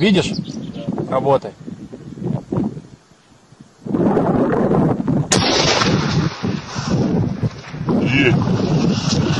Видишь? Работай. Есть.